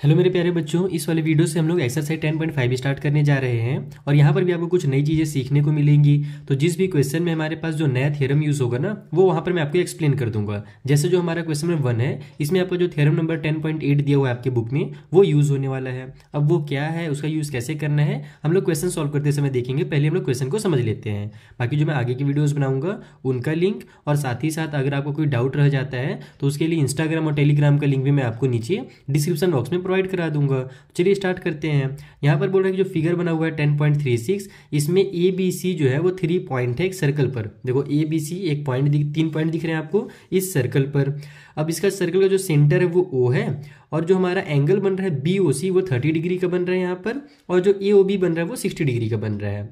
Hello मेरे प्यारे बच्चों, इस वाले वीडियो से हम लोग एक्सरसाइज 10.5 स्टार्ट करने जा रहे हैं और यहाँ पर भी आपको कुछ नई चीज़ें सीखने को मिलेंगी। तो जिस भी क्वेश्चन में हमारे पास जो नया थ्योरम यूज़ होगा ना, वो वहाँ पर मैं आपको एक्सप्लेन कर दूँगा। जैसे जो हमारा क्वेश्चन नंबर वन है, इसमें आपको जो थ्योरम नंबर 10.8 दिया हुआ है आपके बुक में, वो यूज़ होने वाला है। अब वो क्या है, उसका यूज़ कैसे करना है, हम लोग क्वेश्चन सॉल्व करते समय देखेंगे, पहले हम लोग क्वेश्चन को समझ लेते हैं। बाकी जो मैं आगे की वीडियोज़ बनाऊँगा, उनका लिंक और साथ ही साथ अगर आपको कोई डाउट रह जाता है तो उसके लिए इंस्टाग्राम और टेलीग्राम का लिंक भी मैं आपको नीचे डिस्क्रिप्शन बॉक्स में प्रोवाइड करा दूँगा। चलिए स्टार्ट करते हैं। यहाँ पर बोल रहे हैं कि जो फिगर बना हुआ है टेन पॉइंट थ्री सिक्स इसमें ए बी सी जो है वो थ्री पॉइंट है एक सर्कल पर। देखो ए बी सी एक पॉइंट तीन पॉइंट दिख रहे हैं आपको इस सर्कल पर। अब इसका सर्कल का जो सेंटर है वो ओ है और जो हमारा एंगल बन रहा है बी ओ सी वो थर्टी डिग्री का बन रहा है यहाँ पर और जो ए ओ बी बन रहा है वो सिक्सटी डिग्री का बन रहा है।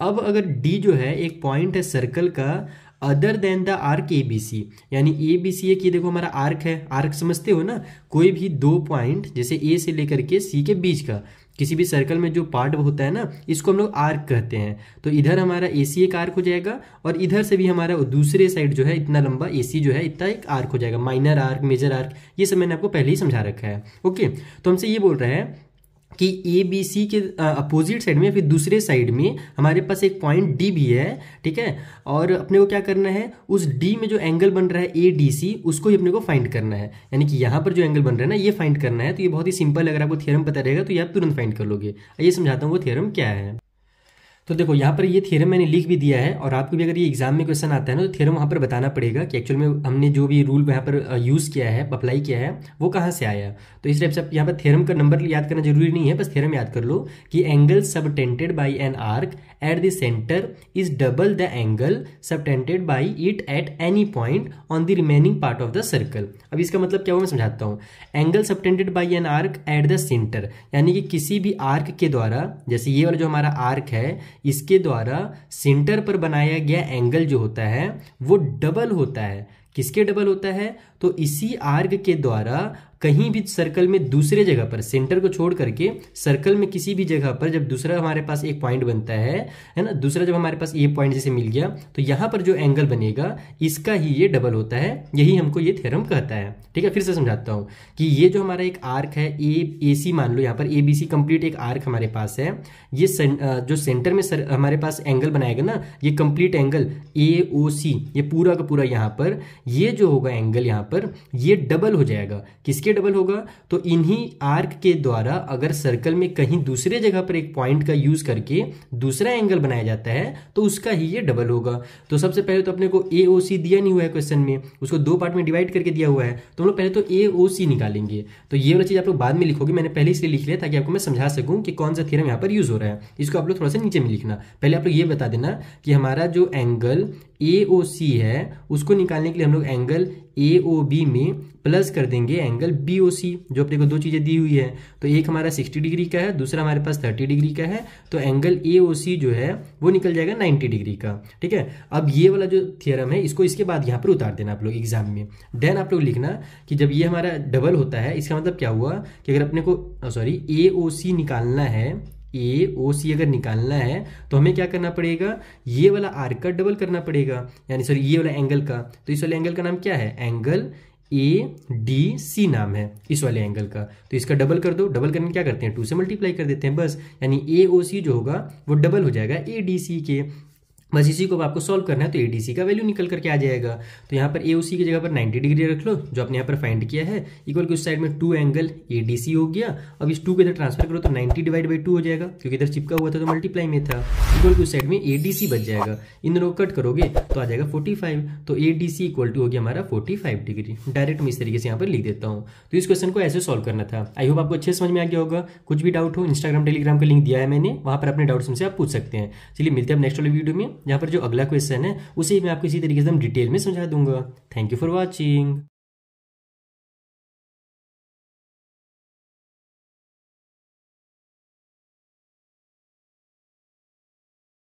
अब अगर डी जो है एक पॉइंट है सर्कल का other than the arc A B C यानी ए बी सी एक ये देखो हमारा आर्क है। आर्क समझते हो ना? कोई भी दो पॉइंट जैसे ए से लेकर के सी के बीच का, किसी भी सर्कल में जो पार्ट होता है ना, इसको हम लोग आर्क कहते हैं। तो इधर हमारा ए सी एक आर्क हो जाएगा और इधर से भी हमारा दूसरे साइड जो है, इतना लंबा ए सी जो है, इतना एक आर्क हो जाएगा। माइनर आर्क मेजर आर्क ये सब मैंने आपको पहले ही समझा रखा है। ओके तो हमसे ये बोल रहा है कि ए बी सी के अपोजिट साइड में फिर दूसरे साइड में हमारे पास एक पॉइंट डी भी है, ठीक है? और अपने को क्या करना है? उस डी में जो एंगल बन रहा है ए डी सी उसको ही अपने को फाइंड करना है। यानी कि यहाँ पर जो एंगल बन रहा है ना, ये फाइंड करना है। तो ये बहुत ही सिंपल अगर आपको थियरम पता रहेगा तो ये आप तुरंत फाइंड कर लोगे। ये समझाता हूँ वो थियरम क्या है। तो देखो, यहाँ पर ये थ्योरम मैंने लिख भी दिया है और आपको भी अगर ये एग्ज़ाम में क्वेश्चन आता है ना तो थ्योरम वहाँ पर बताना पड़ेगा कि एक्चुअल में हमने जो भी रूल यहाँ पर यूज़ किया है अप्लाई किया है, वो कहाँ से आया। है तो इस टाइप से यहाँ पर थ्योरम का नंबर याद करना ज़रूरी नहीं है, बस थ्योरम याद कर लो कि angle subtended by an arc at the centre is double the angle subtended by it at any point on the remaining part of the circle अब इसका मतलब क्या हुआ? मैं समझाता हूँ। Angle subtended by an arc at the centre यानी कि किसी भी आर्क के द्वारा, जैसे ये वाला जो हमारा आर्क है, इसके द्वारा सेंटर पर बनाया गया एंगल जो होता है, वो डबल होता है। किसके डबल होता है? तो इसी आर्क के द्वारा कहीं भी सर्कल में दूसरे जगह पर सेंटर को छोड़ करके सर्कल में किसी भी जगह पर जब दूसरा हमारे पास एक पॉइंट बनता है है ना? दूसरा जब हमारे पास ए पॉइंट जैसे मिल गया तो यहाँ पर जो एंगल बनेगा इसका ही ये डबल होता है। यही हमको ये थ्योरम कहता है। ठीक है? फिर से समझाता हूँ कि ये जो हमारा एक आर्क है ए ए सी मान लो यहाँ पर ए बी सी कंप्लीट एक आर्क हमारे पास है। ये सें, जो सेंटर में सर, हमारे पास एंगल बनाएगा ना ये कंप्लीट एंगल ए ओ सी ये पूरा का पूरा यहाँ पर ये जो होगा एंगल यहाँ पर ये डबल हो जाएगा। किसके डबल होगा तो इन्हीं आर्क के द्वारा अगर सर्कल में कहीं दूसरे जगह पर एक पॉइंट का यूज़ करके दूसरा एंगल बनाया जाता है तो उसका ही ये डबल होगा। तो सबसे पहले तो अपने को ए ओ सी दिया नहीं हुआ है क्वेश्चन में, उसको दो पार्ट में डिवाइड करके दिया हुआ है तो हम लोग पहले तो ए ओ सी निकालेंगे। तो ये वाला चीज़ आप लोग बाद में लिखोगे, मैंने पहले इसलिए लिख लिया ताकि आपको मैं समझा सकूँ कि कौन सा थ्योरम यहाँ पर यूज़ हो रहा है। इसको आप लोग थोड़ा सा नीचे में लिखना। पहले आप लोग ये बता देना कि हमारा जो एंगल ए ओ सी है, उसको निकालने के लिए हम लोग एंगल ए ओ बी में प्लस कर देंगे एंगल बी ओ सी जो अपने को दो चीज़ें दी हुई है। तो एक हमारा 60 डिग्री का है, दूसरा हमारे पास 30 डिग्री का है तो एंगल ए ओ सी जो है, वो निकल जाएगा 90 डिग्री का, ठीक है? अब ये वाला जो थियरम है, इसको इसके बाद यहाँ पर उतार देना आप लोग एग्ज़ाम में। देन आप लोग लिखना कि जब ये हमारा डबल होता है, इसका मतलब क्या हुआ कि अगर अपने को सॉरी ए ओ सी निकालना है ए ओ सी अगर निकालना है तो हमें क्या करना पड़ेगा? ये वाला आर का डबल करना पड़ेगा। यानी सॉरी ये वाला एंगल का। तो इस वाले एंगल का नाम क्या है? एंगल ए डी सी नाम है इस वाले एंगल का। तो इसका डबल कर दो। डबल करने क्या करते हैं? टू से मल्टीप्लाई कर देते हैं। बस। यानी ए ओ सी जो होगा, वो डबल हो जाएगा ए डी सी के। बस इसी को आपको सॉल्व करना है तो एडीसी का वैल्यू निकल करके आ जाएगा। तो यहाँ पर एओसी की जगह पर 90 डिग्री रख लो, जो आपने यहाँ पर फाइंड किया है इक्वल की उस साइड में टू एंगल एडीसी हो गया। अब इस टू को इधर ट्रांसफ़र करो तो 90 डिवाइड बाई टू हो जाएगा, क्योंकि इधर चिपका हुआ था तो मल्टीप्लाई में था। इक्वल की उस साइड में एडीसी बच जाएगा। इन दोनों कट करोगे तो आ जाएगा फोर्टी तो एडीसी इक्वल टू हो गया हमारा फोर्टी डिग्री डायरेक्ट मैं इस तरीके से यहाँ पर लिख देता हूँ। तो इस क्वेश्चन को ऐसे सॉल्व करना था। आई होप आपको अच्छे समझ में आ गया होगा। कुछ भी डाउट हो इंस्टाग्राम टेलीग्राम का लिंक दिया है मैंने, वहाँ पर अपने डाउट्स हमसे आप पूछ सकते हैं। चलिए मिलते हैं नेक्स्ट वाले वीडियो में। जहाँ पर जो अगला क्वेश्चन है, उसे मैं आपको इसी तरीके से हम डिटेल में समझा दूँगा। Thank you for watching